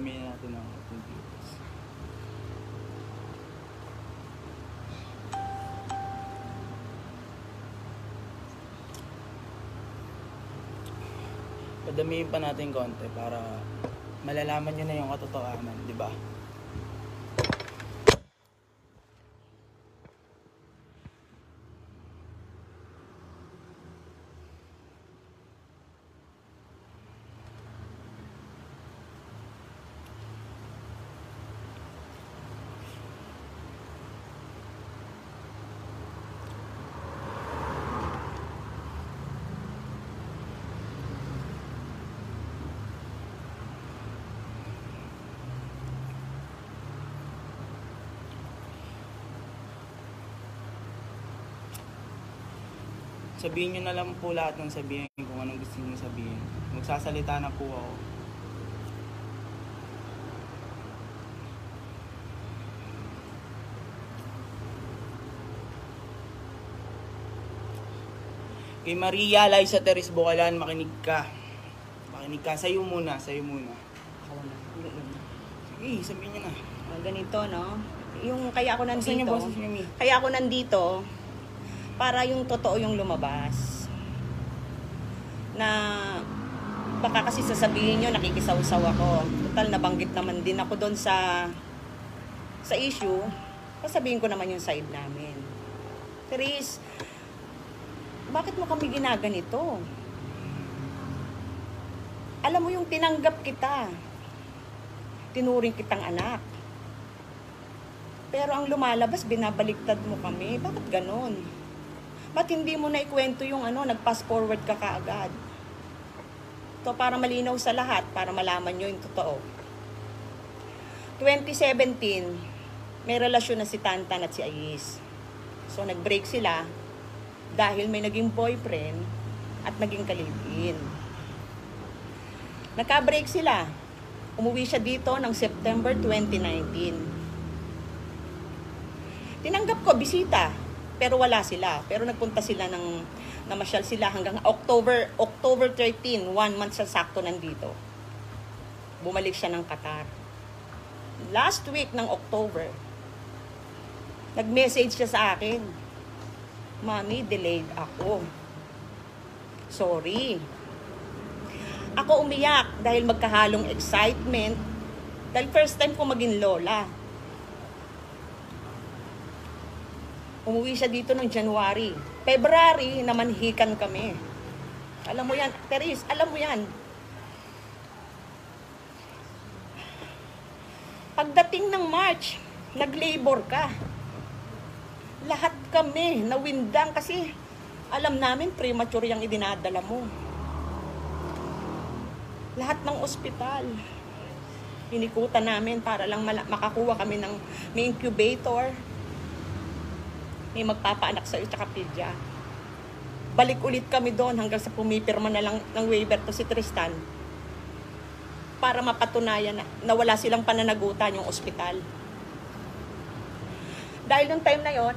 Damihan natin ng ating viewers. Padamihin pa natin konti para malalaman nyo na yung katotohanan, di ba? Sabihin nyo na lang po lahat ng sabihin kung anong gusto nyo sabihin. Magsasalita na po ako. Kay Maria Liza Teres Bocalan, makinig ka. Makinig ka. Sa'yo muna, sa'yo muna. Ako na. Sige, sabihin nyo na. Ah, ganito, no? Yung kaya ako nandito. boses nyo, Mi. Kaya ako nandito para yung totoo yung lumabas. Na baka kasi sasabihin nyo nakikisaw-saw ako. Total nabanggit naman din ako doon sa sa issue. Sasabihin ko naman yung side namin. Therese, bakit mo kami ginaganito? Alam mo yung tinanggap kita. Tinuring kitang anak. Pero ang lumalabas, binabaliktad mo kami. Bakit ganon? Ba't hindi mo na ikwento yung ano, nag-pass forward ka kaagad? To para malinaw sa lahat, para malaman nyo yung totoo. 2017, may relasyon na si Tantan at si Ayis. So nag-break sila dahil may naging boyfriend at naging kalibin. Nagka-break sila. Umuwi siya dito ng September 2019. Tinanggap ko bisita, pero wala sila. Pero nagpunta sila ng namasyal sila hanggang October October 13, one month sa sakto nandito. Bumalik siya ng Qatar. Last week ng October, nag-message siya sa akin. Mami, delayed ako. Sorry. Ako umiyak dahil magkahalong excitement. Dahil first time ko maging lola. Umuwi siya dito noong January. February, namanhikan kami. Alam mo yan, Teres, alam mo yan. Pagdating ng March, nag-labor ka. Lahat kami nawindang kasi alam namin premature yung idinadala mo. Lahat ng ospital. Inikutan namin para lang makakuha kami ng may incubator, may magpapaanak sa'yo tsaka pedya. Balik ulit kami doon hanggang sa pumipirma na lang ng waiver to si Tristan para mapatunayan na, na wala silang pananagutan yung ospital. Dahil nung time na yon,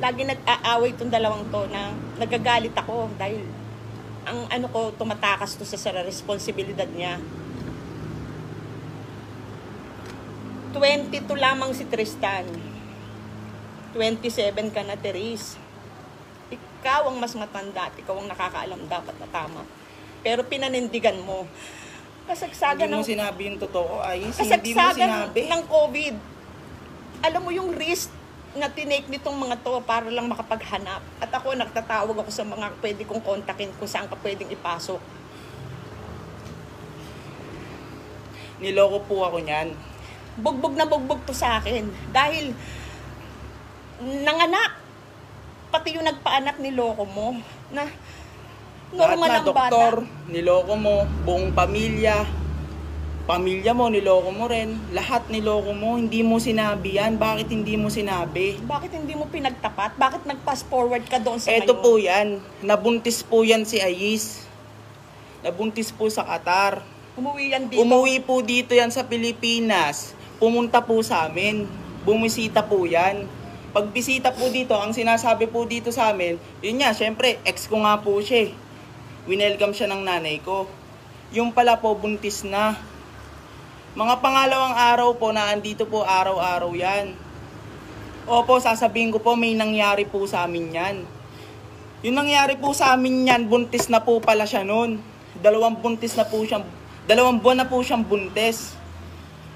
lagi nag-aaway itong dalawang to na nagagalit ako dahil ang ano ko tumatakas to sa sa responsibilidad niya. 22 lamang si Tristan. 27 ka na, Therese. Ikaw ang mas matanda at ikaw ang nakakaalam dapat na tama. Pero pinanindigan mo. Kasagsagan Hindi mo ng, sinabi yung totoo, Ayes. Hindi mo sinabi. ng COVID. Alam mo yung risk na tinake nitong mga to para lang makapaghanap. At ako, nagtatawag ako sa mga pwede kong kontakin kung saan ka pwedeng ipasok. Niloko po ako niyan. bugbog na bugbog to sa akin. Dahil nanganak. Pati yung nagpaanak ni Loko mo na normal ang doktor, bata. niloko mo, buong pamilya, pamilya mo, niloko mo rin. Lahat niloko mo, hindi mo sinabi yan. Bakit hindi mo sinabi? Bakit hindi mo pinagtapat? Bakit nag-pass forward ka doon sa Eto ngayon? po yan, nabuntis po yan si Ayis. Nabuntis po sa Qatar. Umuwi yan dito. Umuwi po dito yan sa Pilipinas. Pumunta po sa amin. Bumisita po yan. Pagbisita po dito, ang sinasabi po dito sa amin, yun nga, syempre, ex ko nga po siya. eh. Winelcome siya ng nanay ko. Yung pala po, buntis na. Mga pangalawang araw po na andito po araw-araw yan. Opo, sasabihin ko po may nangyari po sa amin yan. Yung nangyari po sa amin yan, buntis na po pala siya noon. Dalawang buntis na po siyang, dalawang buwan na po siyang buntis.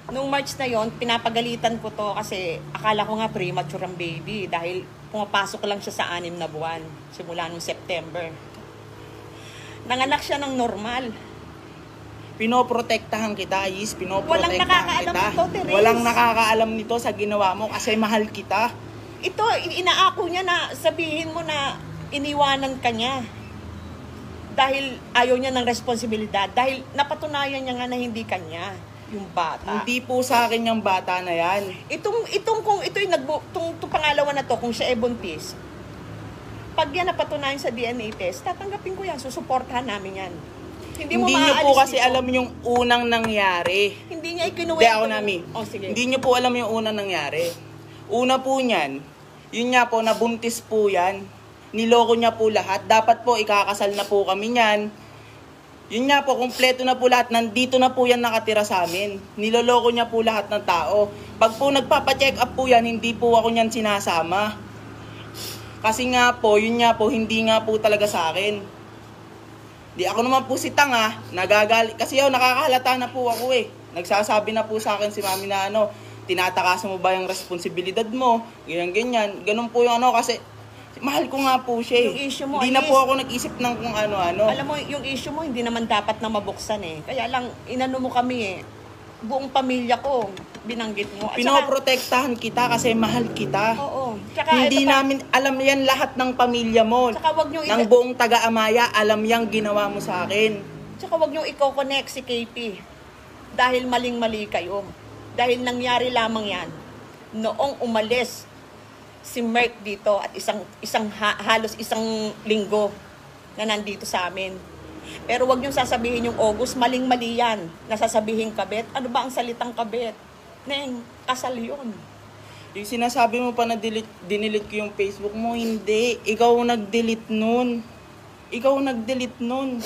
Nung March na yon, pinapagalitan ko to kasi akala ko nga premature ang baby dahil pumapasok lang siya sa anim na buwan simula nung September. Nanganak siya ng normal. Pinoprotektahan kita, Is. Walang Pinoprotektahan nakakaalam kita. nito, Therese. Walang nakakaalam nito sa ginawa mo kasi mahal kita. Ito, inaako niya na sabihin mo na iniwanan ka niya. Dahil ayaw niya ng responsibilidad. Dahil napatunayan niya nga na hindi kanya yung bata. Hindi po sa akin yung bata na yan. Itong, itong kung ito yung nagbu, itong, itong pangalawa na to, kung siya ay buntis, pag yan napatunayan sa DNA test, tatanggapin ko yan, susuportahan namin yan. Hindi, mo Hindi niyo po kasi dito. alam yung unang nangyari. Hindi niya ikinuwento. Hindi ako nami. Oh, sige. Hindi niyo po alam yung unang nangyari. Una po niyan, yun nga po, nabuntis po yan. Niloko niya po lahat. Dapat po, ikakasal na po kami niyan. Yun nga po, kumpleto na po lahat. Nandito na po yan nakatira sa amin. Niloloko niya po lahat ng tao. Pag po nagpapacheck up po yan, hindi po ako niyan sinasama. Kasi nga po, yun nga po, hindi nga po talaga sa akin. Di ako naman po si Tanga, nagagali. Kasi yun, nakakahalata na po ako eh. Nagsasabi na po sa akin si mami na ano, tinatakasan mo ba yung responsibilidad mo? Ganyan, ganyan. Ganun po yung ano kasi, mahal ko nga po siya eh. Yung issue mo, Hindi na Alice. po ako nag-isip ng kung ano-ano. Alam mo, yung issue mo, hindi naman dapat na mabuksan eh. Kaya lang, inano mo kami eh. Buong pamilya ko, binanggit mo. At Pinoprotektahan kita kasi mahal kita. Oo. Tsaka, Hindi pa- namin, alam yan lahat ng pamilya mo. Tsaka wag niyo ng buong taga-amaya, alam yang ginawa mo sa akin. Tsaka wag niyo i-connect si KP. Dahil maling-mali kayo. Dahil nangyari lamang yan. Noong umalis si Merck dito at isang isang ha- halos isang linggo na nandito sa amin. Pero wag niyo sasabihin yung August, maling-mali yan. Nasasabihin kabet. Ano ba ang salitang kabet? Neng, kasal yun. Yung sinasabi mo pa na delete, dinilit ko yung Facebook mo, hindi. Ikaw ang nag-delete nun. Ikaw ang nag-delete nun.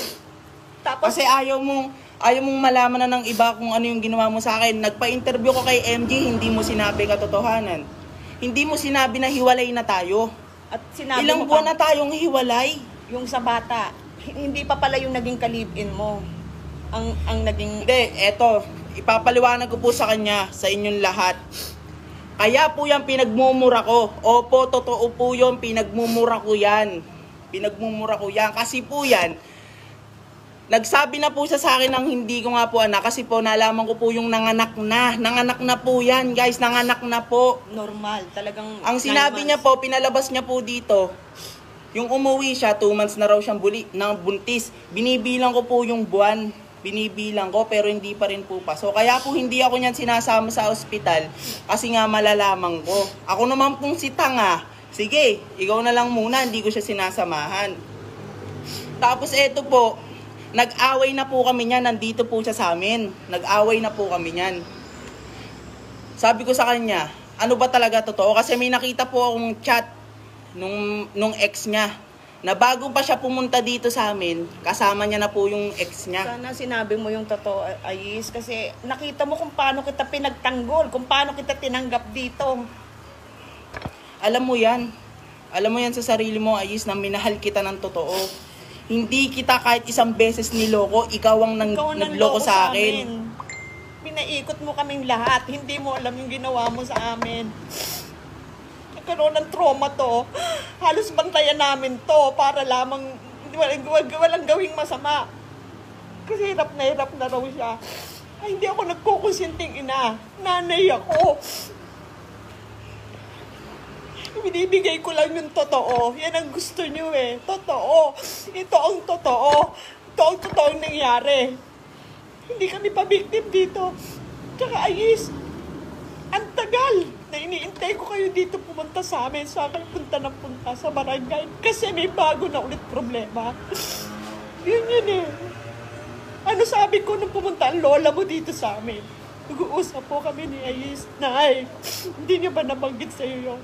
Tapos, Kasi ayaw mong, ayaw mong malaman na ng iba kung ano yung ginawa mo sa akin. Nagpa-interview ko kay MJ, hindi mo sinabi katotohanan. Hindi mo sinabi na hiwalay na tayo. at sinabi Ilang mo buwan pa, na tayong hiwalay. yung sa bata, hindi pa pala yung naging kalibin mo. Ang ang naging Hindi, eto, ipapaliwanag ko po sa kanya, sa inyong lahat. Kaya po yan pinagmumura ko. Opo, totoo po yun, pinagmumura ko yan. Pinagmumura ko yan. Kasi po yan, nagsabi na po siya sa akin ng hindi ko nga po anak. Kasi po nalaman ko po yung nanganak na. Nanganak na po yan, guys. Nanganak na po. normal, talagang Ang sinabi niya po, pinalabas niya po dito, yung umuwi siya, two months na raw siyang buli, ng buntis. Binibilang ko po yung buwan. Binibilang ko, pero hindi pa rin po pa. So, kaya po hindi ako niyan sinasama sa ospital kasi nga malalaman ko. Ako naman pong si Tanga. Sige, ikaw na lang muna, hindi ko siya sinasamahan. Tapos eto po, nag-away na po kami niyan, nandito po siya sa amin. Nag-away na po kami niyan. Sabi ko sa kanya, ano ba talaga totoo? Kasi may nakita po akong chat nung, nung ex niya. Na bago pa siya pumunta dito sa amin, kasama niya na po yung ex niya. Sana sinabi mo yung totoo, Ayis, kasi nakita mo kung paano kita pinagtanggol, kung paano kita tinanggap dito. Alam mo yan. Alam mo yan sa sarili mo, Ayis, na minahal kita ng totoo. Hindi kita kahit isang beses niloko, ikaw ang nang, Ikaw ang nagloko sa akin. Pinaikot mo kaming lahat, hindi mo alam yung ginawa mo sa amin. Nagkaroon ng trauma to. Halos bantayan namin to para lamang walang, walang, walang gawing masama. Kasi hirap na hirap na raw siya. Ay, hindi ako nagkukonsinting ina. Nanay ako. Binibigay ko lang yung totoo. Yan ang gusto niyo eh. Totoo. Ito ang totoo. Ito ang totoo nangyari. Hindi kami pa victim dito. Tsaka ayis, ang tagal na iniintay ko kayo dito pumunta sa amin. Sa akin punta ng punta sa barangay. Kasi may bago na ulit problema. Yun yun eh. Ano sabi ko nung pumunta ang lola mo dito sa amin? Nag-uusap po kami ni Ayis. Nay, hindi niyo ba nabanggit sa'yo yun?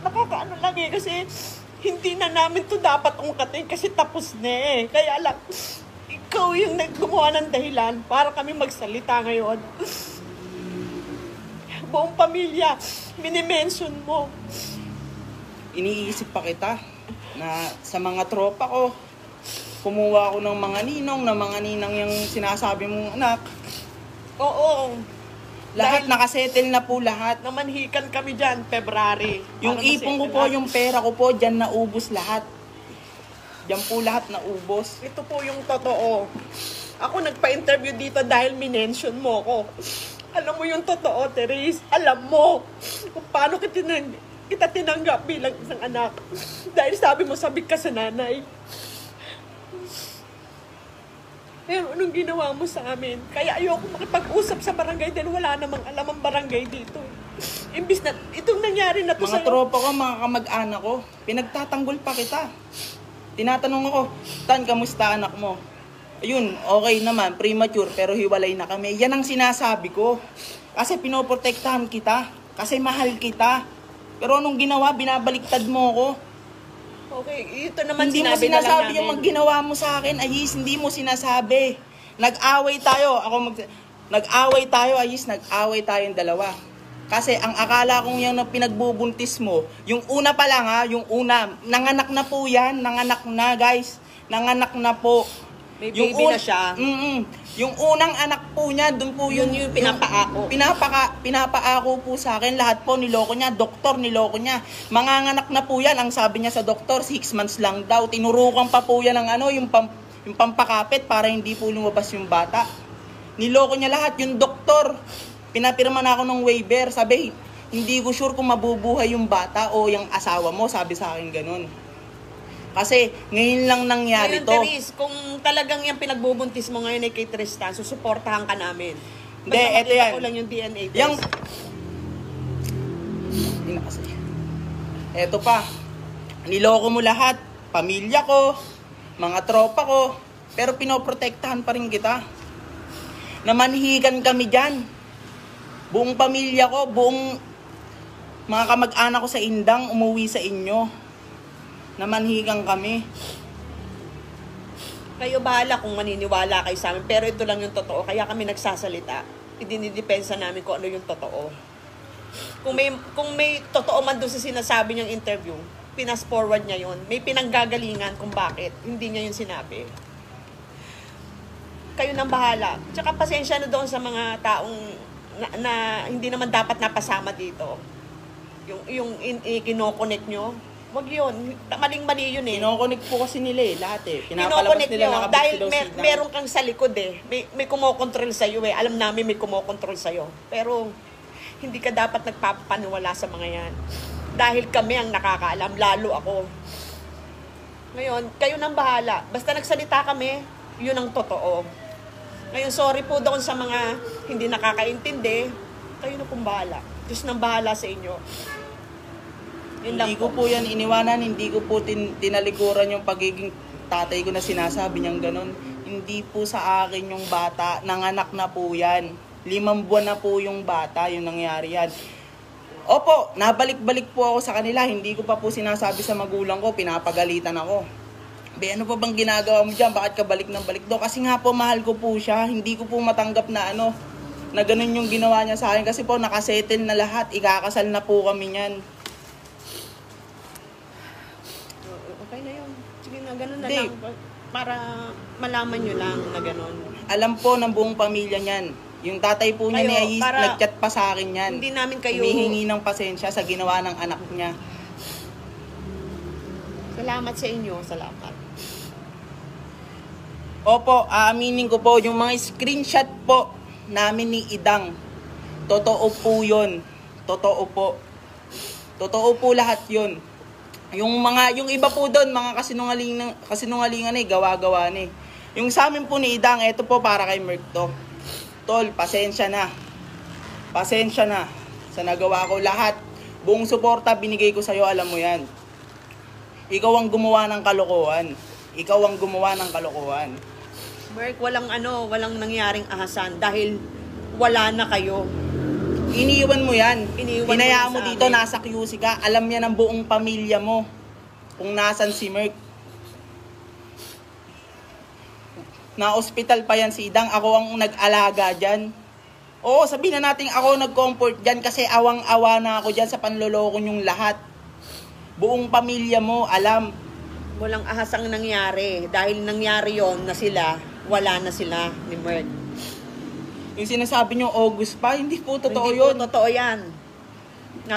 Nakakaano lang eh kasi hindi na namin to dapat ungkatin kasi tapos na eh. Kaya lang, ikaw yung naggumawa ng dahilan para kami magsalita ngayon. Buong pamilya, minimension mo. Iniisip pa kita na sa mga tropa ko, kumuha ako ng mga ninong, na mga ninang yung sinasabi mong anak. Oo, Lahat nakasettle na po lahat. namanhikan kami dyan, February. Yung Para ipon ko po, yung pera ko po, dyan naubos lahat. Dyan po lahat naubos. Ito po yung totoo. Ako nagpa-interview dito dahil minention mo ko. Alam mo yung totoo, Therese. Alam mo kung paano kita, tinang- kita tinanggap bilang isang anak. Dahil sabi mo, sabik ka sa nanay. Pero anong ginawa mo sa amin? Kaya ayoko makipag-usap sa barangay dahil wala namang alam ang barangay dito. Imbis na, itong nangyari na to Mga sa'yo. tropa ko, mga kamag-anak ko, pinagtatanggol pa kita. Tinatanong ako, Tan, kamusta anak mo? Ayun, okay naman, premature, pero hiwalay na kami. Yan ang sinasabi ko. Kasi pinoprotektahan kita. Kasi mahal kita. Pero anong ginawa, binabaliktad mo ko. Okay, ito naman hindi mo sinabi na lang sinasabi namin. yung mag ginawa mo sa akin, Ayis, hindi mo sinasabi. Nag-away tayo, ako mag... Nag-away tayo, Ayis, nag-away tayong dalawa. Kasi ang akala kong yung na pinagbubuntis mo, yung una pa lang ha, yung una, nanganak na po yan, nanganak na guys, nanganak na po. May baby na siya. Mm Yung unang anak po niya, doon po Yun yung, yung pinapaako. Pinapaka, pinapaako po sa akin, lahat po niloko niya, doktor niloko niya. Manganganak na po yan, ang sabi niya sa doktor, six months lang daw. Tinurukan pa po yan ng ano, yung, pam, yung pampakapit para hindi po lumabas yung bata. Niloko niya lahat, yung doktor. Pinapirma na ako ng waiver, sabi, hindi ko sure kung mabubuhay yung bata o yung asawa mo, sabi sa akin ganun. Kasi ngayon lang nangyari Ngayon, to. Therese, kung talagang yung pinagbubuntis mo ngayon ay kay Tristan, susuportahan ka namin. Hindi, eto yan. lang yung DNA test. Yang... Hindi na kasi. Eto pa. Niloko mo lahat. Pamilya ko, mga tropa ko, pero pinoprotektahan pa rin kita. Namanhigan kami dyan. Buong pamilya ko, buong mga kamag-anak ko sa Indang umuwi sa inyo. Namanhigan kami. Kayo bahala kung maniniwala kayo sa amin, pero ito lang yung totoo. Kaya kami nagsasalita. Idinidepensa namin kung ano yung totoo. Kung may, kung may totoo man doon sa sinasabi niyang interview, pinas forward niya yon May pinanggagalingan kung bakit. Hindi niya yun sinabi. Kayo nang bahala. Tsaka pasensya na doon sa mga taong na, na hindi naman dapat napasama dito. Yung, yung in, i- kinoconnect nyo. Wag yun. Maling-mali yun eh. Kinokonek po kasi nila eh, lahat eh. Kinokonek nila nyo. Dahil mer- meron kang sa likod eh. May, may kumokontrol sa'yo eh. Alam namin may kumokontrol sa'yo. Pero hindi ka dapat nagpapaniwala sa mga yan. Dahil kami ang nakakaalam, lalo ako. Ngayon, kayo nang bahala. Basta nagsalita kami, yun ang totoo. Ngayon, sorry po doon sa mga hindi nakakaintindi. Kayo na pong bahala. Diyos nang bahala sa inyo. Yun lang Hindi ko po yan iniwanan, hindi ko po tin- tinalikuran yung pagiging tatay ko na sinasabi niyang ganun. Hindi po sa akin yung bata, nanganak na po yan. Limang buwan na po yung bata, yung nangyari yan. Opo, nabalik-balik po ako sa kanila. Hindi ko pa po sinasabi sa magulang ko, pinapagalitan ako. Be, ano pa bang ginagawa mo dyan? Bakit ka balik ng balik do? Kasi nga po, mahal ko po siya. Hindi ko po matanggap na ano, na ganun yung ginawa niya sa akin. Kasi po, nakasettle na lahat. Ikakasal na po kami niyan. Okay na yun. Sige na, ganun na Hindi. lang. Para malaman nyo lang na ganun. alam po ng buong pamilya niyan. Yung tatay po niya Kayo, ni Ayis, para- nag-chat pa sa akin yan. Hindi namin kayo... Humihingi ng pasensya sa ginawa ng anak niya. Salamat sa inyo. Salamat. Opo, aaminin ko po, yung mga screenshot po namin ni Idang, totoo po yun. Totoo po. Totoo po lahat yun. Yung mga, yung iba po doon, mga kasinungaling, kasinungalingan eh, gawa-gawa na eh. Yung sa amin po ni Idang, eto po para kay Merk to. Tol, pasensya na. Pasensya na. Sa nagawa ko lahat. Buong suporta binigay ko sa'yo, alam mo yan. Ikaw ang gumawa ng kalokohan. Ikaw ang gumawa ng kalokohan. Mark, walang ano, walang nangyaring ahasan dahil wala na kayo. Iniwan mo yan. Iniwan Hinayaan mo mo dito, amin. nasa QC ka. Alam niya ng buong pamilya mo kung nasan si Merk. Na ospital pa yan si Idang. Ako ang nag-alaga dyan. Oo, sabihin na natin ako nag-comfort dyan kasi awang-awa na ako dyan sa panloloko yung lahat. Buong pamilya mo, alam. Walang ahas ang nangyari. Dahil nangyari yon na sila, wala na sila ni Merck. Yung sinasabi nyo August pa, hindi po totoo Hindi yun. po totoo yan.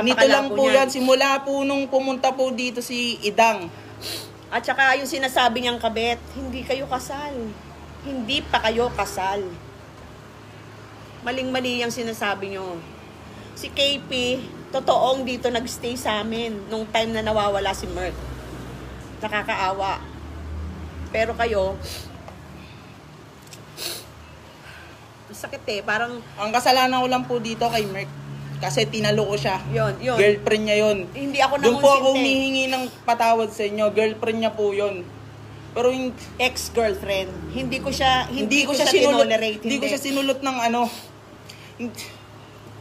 Nito lang po niyan. yan. Simula po nung pumunta po dito si Idang. At saka yung sinasabi niyang kabet, hindi kayo kasal. Hindi pa kayo kasal. Maling-mali yung sinasabi niyo. Si KP, totoong dito nagstay sa amin nung time na nawawala si Merck. Nakakaawa. Pero kayo, sakit eh. Parang, Ang kasalanan ko lang po dito kay Merck. Kasi tinalo ko siya. yon yon Girlfriend niya yun. Hindi ako Doon po ako humihingi ng patawad sa inyo. Girlfriend niya po yun. Pero yung, Ex-girlfriend. Hindi ko siya, hindi, ko siya sinulot. tinolerate. Hindi ko siya sinulot ng ano.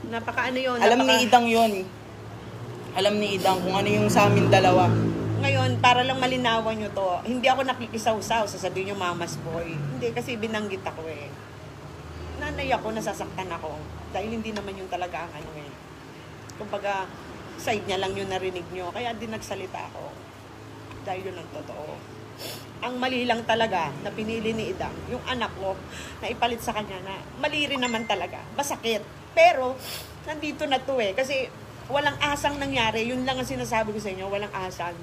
Napaka ano yun. Alam napaka- ni Idang yun. Alam ni Idang kung ano yung sa amin dalawa. Ngayon, para lang malinawan nyo to, hindi ako nakikisaw-saw, sasabihin nyo mama's boy. Hindi, kasi binanggit ako eh. Nanay ako, nasasaktan ako. Dahil hindi naman yung talaga ang ano eh. Kumbaga, side niya lang yung narinig nyo. Kaya din nagsalita ako. Dahil yun ang totoo. Ang mali lang talaga na pinili ni Idang, yung anak ko, na ipalit sa kanya na mali rin naman talaga. Masakit. Pero, nandito na to eh. Kasi walang asang nangyari. Yun lang ang sinasabi ko sa inyo, walang asang.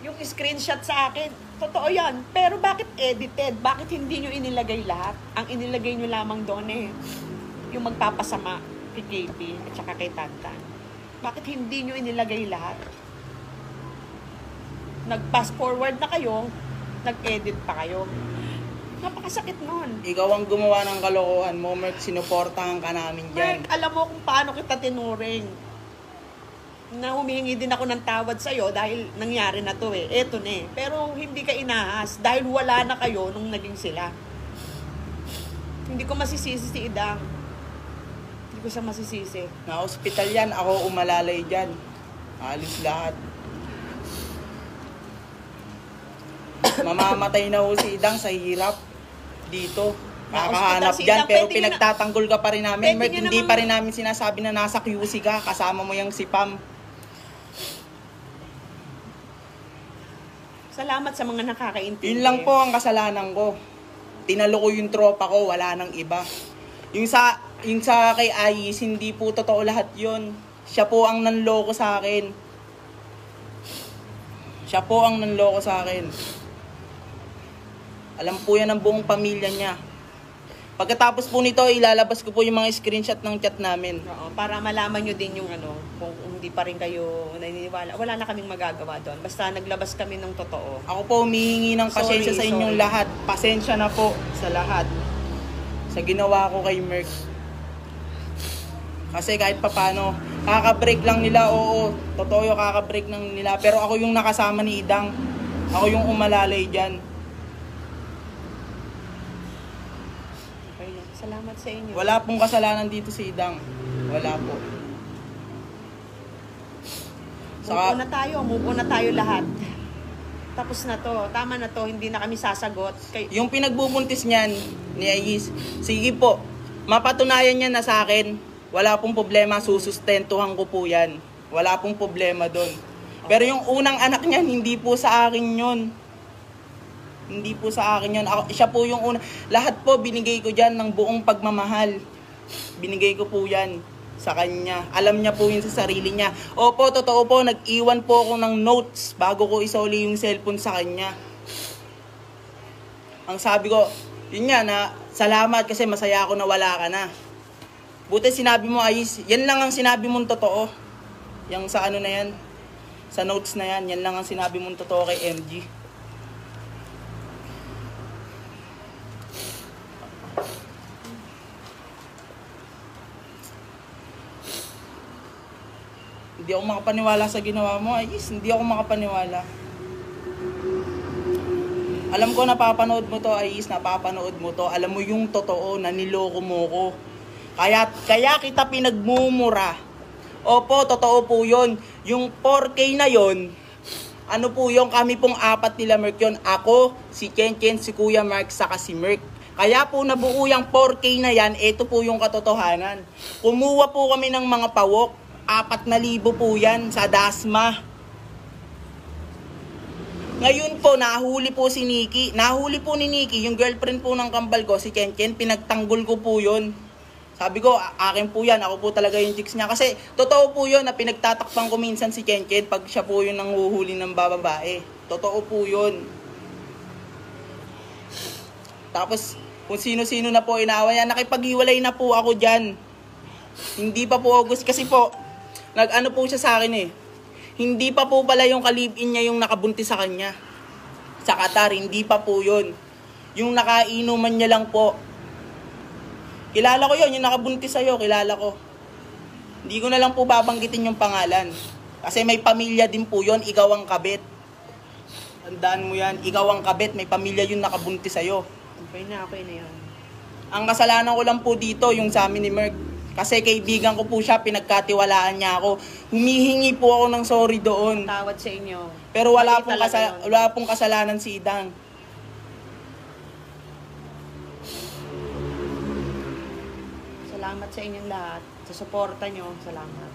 Yung screenshot sa akin, totoo yan. Pero bakit edited? Bakit hindi nyo inilagay lahat? Ang inilagay nyo lamang doon eh, yung magpapasama kay KP at saka kay Tantan. Bakit hindi nyo inilagay lahat? Nag-pass forward na kayo, nag-edit pa kayo. Napakasakit nun. Ikaw ang gumawa ng kalokohan mo, Merck. Sinuportahan ka namin dyan. Mark, alam mo kung paano kita tinuring. Na humihingi din ako ng tawad sa'yo dahil nangyari na to eh. Eto na eh. Pero hindi ka inahas dahil wala na kayo nung naging sila. Hindi ko masisisi si Idang. Hindi ko siya masisisi. Na hospital yan, ako umalalay dyan. Alis lahat. Mamamatay na ho si Idang sa hirap dito. Na Kakahanap hospital si dyan, pero pinagtatanggol ka pa rin namin. Mert, hindi namang- pa rin namin sinasabi na nasa QC ka, kasama mo yung si Pam. Salamat sa mga nakakaintindi. Yun lang po ang kasalanan ko. Tinalo ko yung tropa ko, wala nang iba. Yung sa, yung sa kay Ayis, hindi po totoo lahat yun. Siya po ang nanloko sa akin. Siya po ang nanloko sa akin. Alam po yan ng buong pamilya niya. Pagkatapos po nito, ilalabas ko po yung mga screenshot ng chat namin. Oo, para malaman nyo din yung ano, kung hindi pa rin kayo naniniwala. Wala na kaming magagawa doon. Basta naglabas kami ng totoo. Ako po humihingi ng pasensya Sorry, sa inyong sorry. lahat. Pasensya na po sa lahat. Sa ginawa ko kay Merck. Kasi kahit papano, kakabreak lang nila, oo, totoo yung kakabreak lang nila. Pero ako yung nakasama ni Idang. Ako yung umalalay dyan. Okay lang. Salamat sa inyo. Wala pong kasalanan dito si Idang. Wala po. Move on na tayo. Move na tayo lahat. Tapos na to. Tama na to. Hindi na kami sasagot. Kay, Yung pinagbubuntis niyan ni Ayis, sige po, mapatunayan niya na sa akin, wala pong problema, susustentuhan ko po yan. Wala pong problema doon. Pero yung unang anak niyan, hindi po sa akin yun. Hindi po sa akin yun. Ako, siya po yung una. Lahat po binigay ko dyan ng buong pagmamahal. Binigay ko po yan sa kanya. Alam niya po yun sa sarili niya. Opo, totoo po, nag-iwan po ako ng notes bago ko isoli yung cellphone sa kanya ang sabi ko, yun nga na, salamat kasi masaya ako na wala ka na. Buti sinabi mo, Ayis, yan lang ang sinabi mong totoo. Yung sa ano na yan, sa notes na yan, yan lang ang sinabi mong totoo kay MG. Hindi ako makapaniwala sa ginawa mo, Ayis. Hindi ako makapaniwala. Alam ko napapanood mo to, Ais, napapanood mo to. Alam mo yung totoo na niloko mo ko. Kaya, kaya kita pinagmumura. Opo, totoo po yun. Yung 4K na yon Ano po yung kami pong apat nila Merc yun. Ako, si Chen Chen, si Kuya Mark, saka si Merc. Kaya po nabuo yung 4K na yan, ito po yung katotohanan. Kumuha po kami ng mga pawok, apat na libo po yan sa Dasma. Ngayon po, nahuli po si Nikki. Nahuli po ni Nikki, yung girlfriend po ng kambal ko, si Chen Chen, pinagtanggol ko po yun. Sabi ko, "A- akin po yan, ako po talaga yung chicks niya. Kasi, totoo po yun na pinagtatakpan ko minsan si Chen Chen pag siya po yung nanguhuli ng bababae. Totoo po yun. Tapos, kung sino-sino na po inaway yan, nakipaghiwalay na po ako dyan. Hindi pa po August kasi po, nag-ano po siya sa akin eh. Hindi pa po pala yung kalibin niya yung nakabuntis sa kanya. Sa Qatar, hindi pa po yun. Yung nakainuman niya lang po. Kilala ko yun, yung nakabuntis sa'yo, kilala ko. Hindi ko na lang po babanggitin yung pangalan. Kasi may pamilya din po yun, ikaw ang kabit. Tandaan mo yan, ikaw ang kabit, may pamilya yun nakabuntis sa'yo. Okay na, okay na yan. Ang kasalanan ko lang po dito, yung sa amin ni Merck. Kasi kaibigan ko po siya, pinagkatiwalaan niya ako. Humihingi po ako ng sorry doon. Tawad sa inyo. Pero wala Mali pong, talaga kasa- yun. wala pong kasalanan si Idang. Salamat sa inyong lahat. Sa suporta nyo. Salamat.